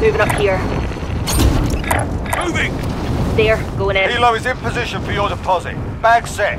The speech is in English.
Moving up here. Moving! There, going in. Hilo is in position for your deposit. Bag set.